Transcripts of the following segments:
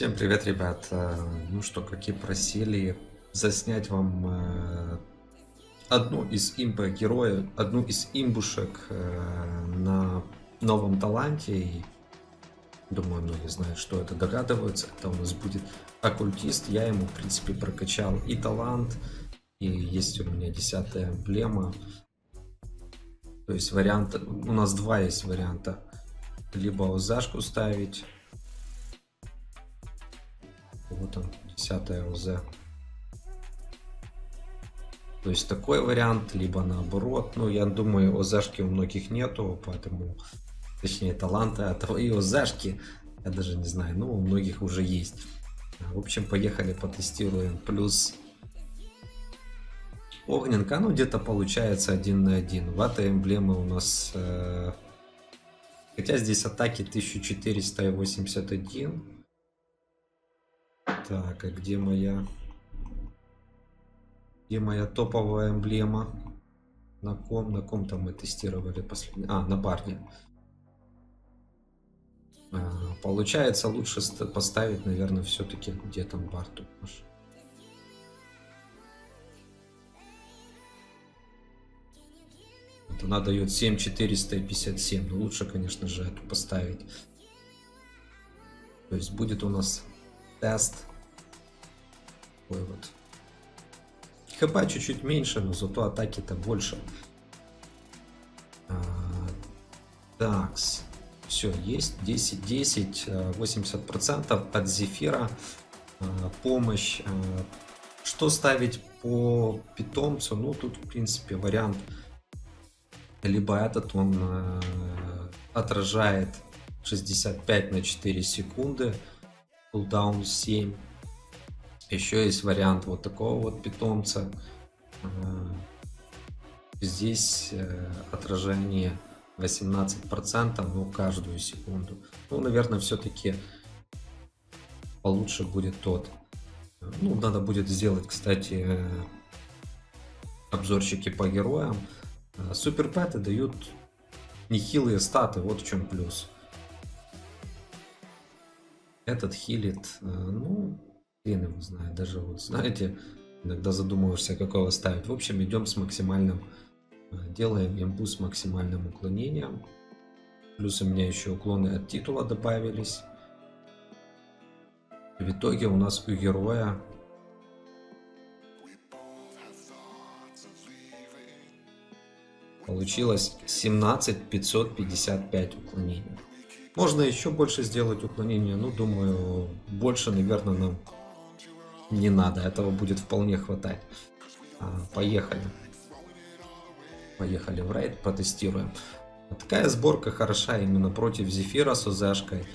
Всем привет, ребят. Э, Ну что, как и просили, заснять вам э, одну из имба героя, одну из имбушек э, на новом таланте. И думаю, многие знают, что это догадываются. Это у нас будет оккультист. Я ему, в принципе, прокачал и талант, и есть у меня десятая эмблема. То есть вариант, у нас два есть варианта. Либо ОЗашку ставить, вот он, 10 ОЗ. То есть такой вариант, либо наоборот. Ну, я думаю, ОЗшки у многих нету, поэтому, точнее, таланта, а твои ОЗшки, я даже не знаю, ну, у многих уже есть. В общем, поехали, потестируем. Плюс огненка, ну, где-то получается один на один. В этой эмблемы у нас... Э... Хотя здесь атаки 1481. Так, а где моя... Где моя топовая эмблема? На ком? На ком там мы тестировали последний? А, на барне. А, получается лучше поставить, наверное, все-таки где там барту. Это она дает 7457. Но лучше, конечно же, эту поставить. То есть будет у нас тест. Такой вот. ХП чуть-чуть меньше, но зато атаки-то больше. А, такс. Все, есть 10, 10, 80% от Зефира. А, помощь. А, что ставить по питомцу? Ну, тут, в принципе, вариант. Либо этот, он а, отражает 65 на 4 секунды кулдаун 7. Еще есть вариант вот такого вот питомца. Здесь э, отражение 18%, ну, каждую секунду. Ну, наверное, все-таки получше будет тот. Ну, надо будет сделать, кстати, обзорчики по героям. Суперпэты дают нехилые статы, вот в чем плюс. Этот хилит, э, ну, хрен его знает. Даже вот, знаете, иногда задумываешься, какого ставить. В общем, идем с максимальным, э, делаем импу с максимальным уклонением. Плюс у меня еще уклоны от титула добавились. В итоге у нас у героя получилось 17 555 уклонений. Можно еще больше сделать уклонение, но думаю, больше, наверное, нам не надо. Этого будет вполне хватать. А, поехали. Поехали в рейд, потестируем. Такая сборка хороша именно против Зефира с ОЗшкой.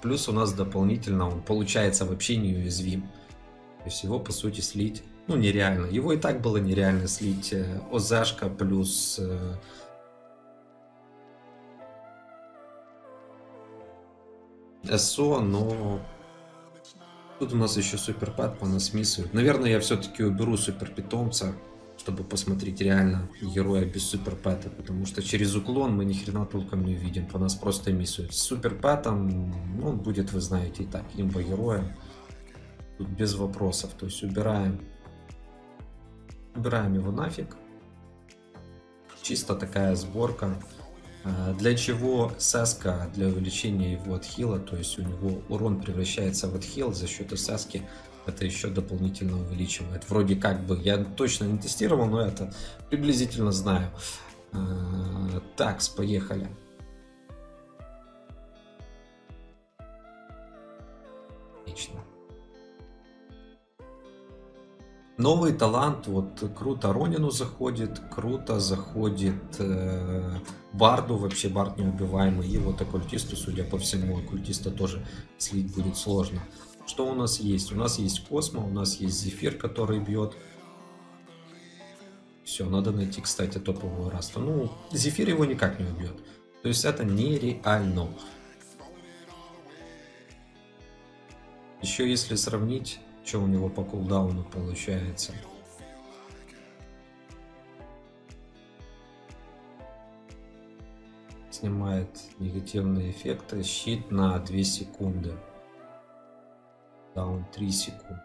Плюс у нас дополнительно он получается вообще неуязвим. То есть его по сути слить, ну нереально. Его и так было нереально слить. Э, ОЗшка плюс СО, но тут у нас еще суперпад по нас миссует. Наверное, я все-таки уберу супер питомца, чтобы посмотреть реально героя без суперпэта, потому что через уклон мы ни хрена толком не увидим, по нас просто миссует. С суперпэтом, ну, он будет, вы знаете, и так, имба героя. Тут без вопросов, то есть убираем, убираем его нафиг. Чисто такая сборка. А, для чего Саска для увеличения его отхила, то есть у него урон превращается в отхил за счет Саски, это еще дополнительно увеличивает. Вроде как бы, я точно не тестировал, но это приблизительно знаю. А, так, поехали. Новый талант, вот круто Ронину заходит, круто заходит э, Барду, вообще Бард неубиваемый, и вот оккультисту, судя по всему, оккультиста тоже слить будет сложно. Что у нас есть? У нас есть Космо, у нас есть Зефир, который бьет. Все, надо найти, кстати, топового раста. Ну, Зефир его никак не убьет. То есть это нереально. Еще если сравнить что у него по кулдауну получается. Снимает негативные эффекты. Щит на 2 секунды. Даун 3 секунды.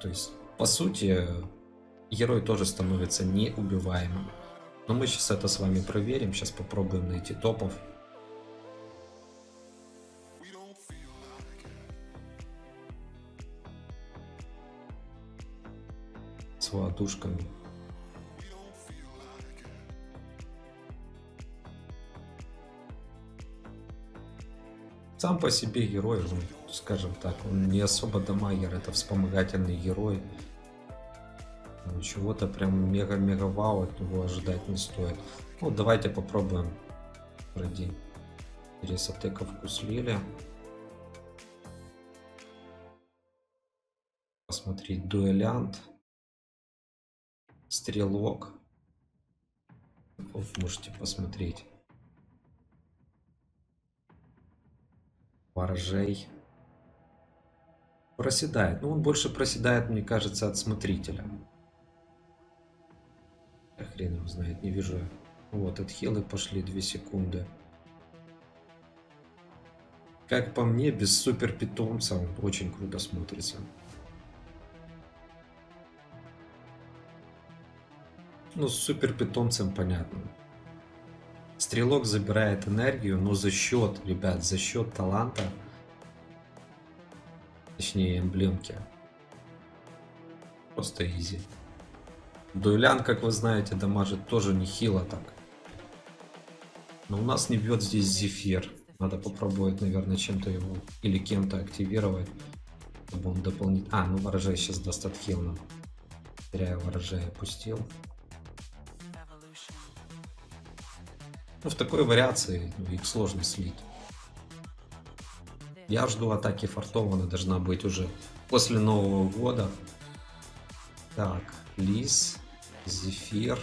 То есть, по сути, герой тоже становится неубиваемым. Но мы сейчас это с вами проверим. Сейчас попробуем найти топов. С водушками. Сам по себе герой, ну, скажем так, он не особо дамагер, это вспомогательный герой. Ну, чего-то прям мега-мега вау от него ожидать не стоит. Ну, давайте попробуем ради интереса тыковку слили. Посмотреть дуэлянт. Стрелок. Вот можете посмотреть. Воржей. Проседает. Ну, он больше проседает, мне кажется, от смотрителя. Я хрен его знает, не вижу. Вот, отхилы пошли 2 секунды. Как по мне, без супер питомца он очень круто смотрится. Ну, с супер питомцем понятно. Стрелок забирает энергию, но за счет, ребят, за счет таланта, точнее эмблемки. Просто изи. Дуэлян, как вы знаете, дамажит тоже нехило так. Но у нас не бьет здесь зефир. Надо попробовать, наверное, чем-то его или кем-то активировать. Чтобы он дополнительно... А, ну ворожай сейчас даст отхил нам. Зря ворожай опустил. Ну, в такой вариации их сложно слить. Я жду атаки фартована, должна быть уже после Нового года. Так, Лис, Зефир.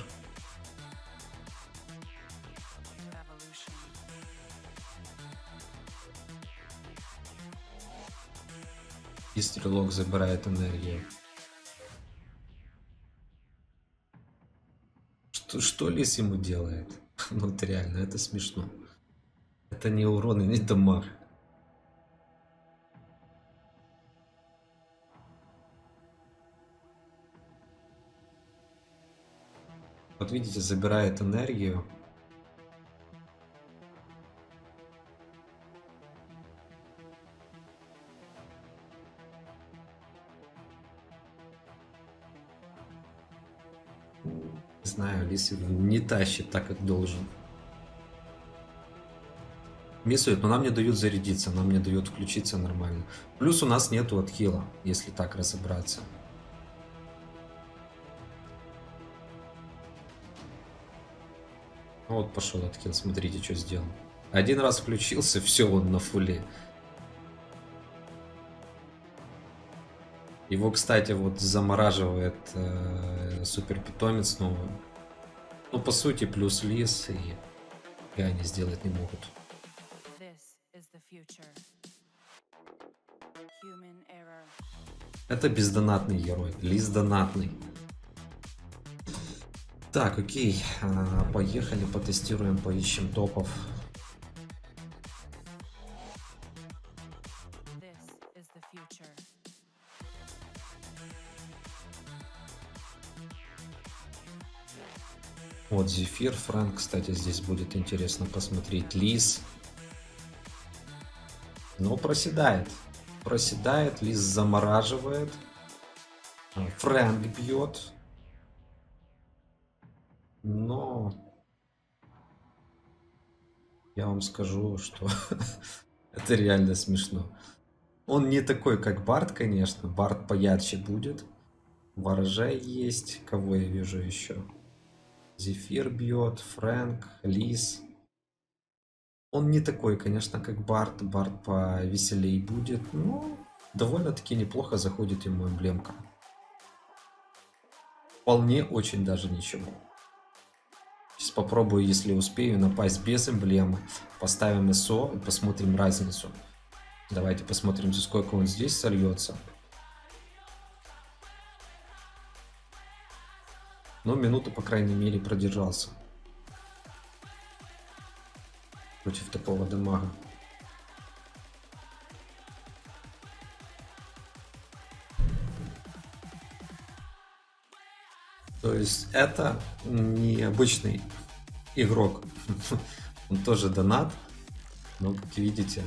И стрелок забирает энергию. Что, что Лис ему делает? Ну, это реально, это смешно. Это не урон и не дамаг. Вот видите, забирает энергию. Если не тащит так, как должен. Миссует, но нам не дают зарядиться, нам не дают включиться нормально. Плюс у нас нету отхила, если так разобраться. Вот пошел отхил, смотрите, что сделал. Один раз включился, все, он на фуле. Его, кстати, вот замораживает э, супер питомец новый. Ну, по сути, плюс лис, и, и они сделать не могут. Это бездонатный герой. Лис донатный. Так, окей. А, поехали, потестируем, поищем топов. Вот Зефир, Франк, кстати, здесь будет интересно посмотреть. Лис. Но проседает. Проседает, Лис замораживает. Фрэнк бьет. Но я вам скажу, что это реально смешно. Он не такой, как Барт, конечно. Барт поярче будет. Ворожай есть. Кого я вижу еще? Зефир бьет, Фрэнк, Лис. Он не такой, конечно, как Барт. Барт повеселей будет, но довольно-таки неплохо заходит ему эмблемка. Вполне очень даже ничего. Сейчас попробую, если успею, напасть без эмблемы. Поставим СО и посмотрим разницу. Давайте посмотрим, за сколько он здесь сольется. но минуту, по крайней мере, продержался. Против такого дамага. То есть это необычный игрок. Он тоже донат. Но, как видите,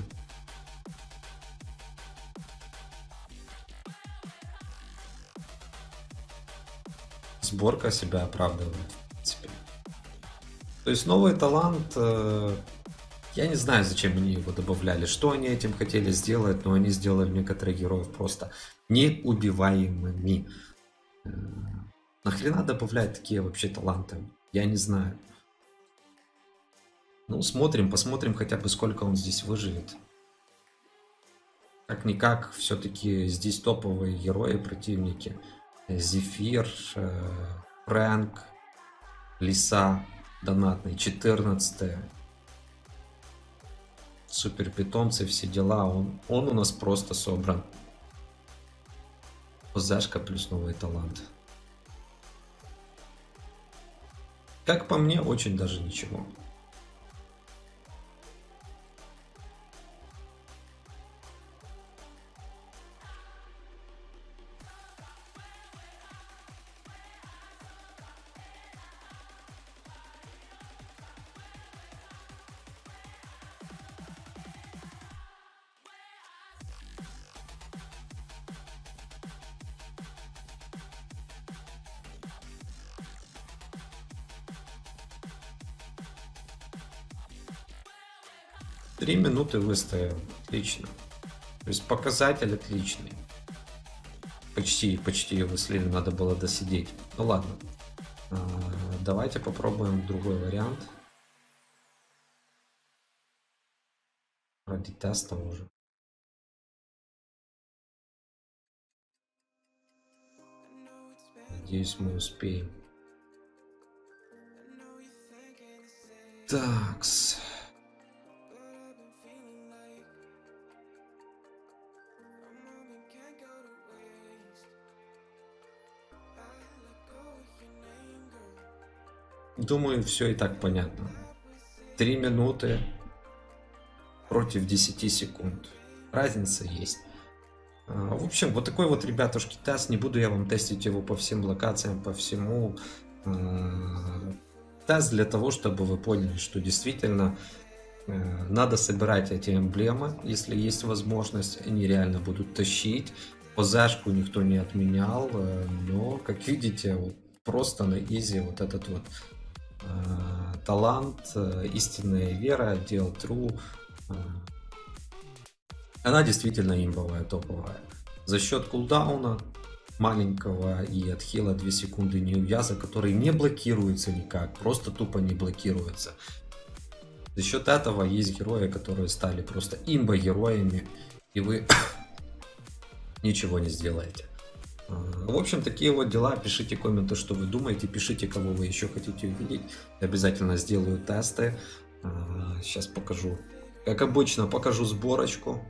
сборка себя оправдывает, принципе. То есть новый талант, э, я не знаю, зачем они его добавляли, что они этим хотели сделать, но они сделали некоторых героев просто неубиваемыми. Э, нахрена добавлять такие вообще таланты? Я не знаю. Ну, смотрим, посмотрим хотя бы, сколько он здесь выживет. Как-никак, все-таки здесь топовые герои, противники. Зефир, э, Фрэнк, Лиса, донатный, 14 Супер питомцы, все дела. Он, он у нас просто собран. Зашка плюс новый талант. Как по мне, очень даже ничего. Три минуты выстоял. Отлично. То есть показатель отличный. Почти, почти его слили, надо было досидеть. Ну ладно. А, давайте попробуем другой вариант. Ради теста уже. Надеюсь, мы успеем. Такс. Думаю, все и так понятно. Три минуты против 10 секунд. Разница есть. А, в общем, вот такой вот, ребятушки, тест. Не буду я вам тестить его по всем локациям, по всему. А, тест для того, чтобы вы поняли, что действительно э, надо собирать эти эмблемы, если есть возможность. Они реально будут тащить. Позашку никто не отменял, э, но, как видите, вот просто на изи вот этот вот талант, э, истинная вера, дел true. Э, она действительно имбовая, топовая. За счет кулдауна маленького и отхила 2 секунды неувяза, который не блокируется никак, просто тупо не блокируется. За счет этого есть герои, которые стали просто имбо-героями, и вы ничего не сделаете. В общем, такие вот дела. Пишите комменты, что вы думаете. Пишите, кого вы еще хотите увидеть. Обязательно сделаю тесты. Сейчас а, покажу. Как обычно, покажу сборочку.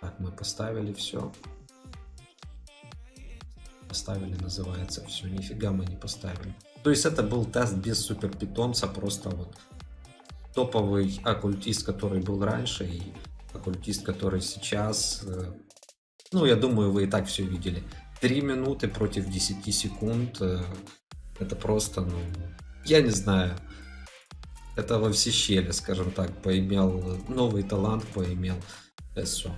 Так, мы поставили все. Поставили, называется, все. Нифига мы не поставили. То есть это был тест без супер питомца, просто вот топовый оккультист, который был раньше, и оккультист, который сейчас. Э, ну, я думаю, вы и так все видели. Три минуты против 10 секунд. Э, это просто, ну, я не знаю. Это во все щели, скажем так, поимел новый талант, поимел СО.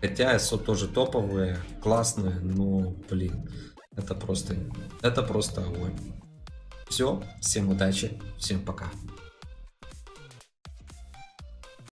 Хотя СО тоже топовые, классные, но, блин, это просто, это просто огонь. Все, всем удачи, всем пока.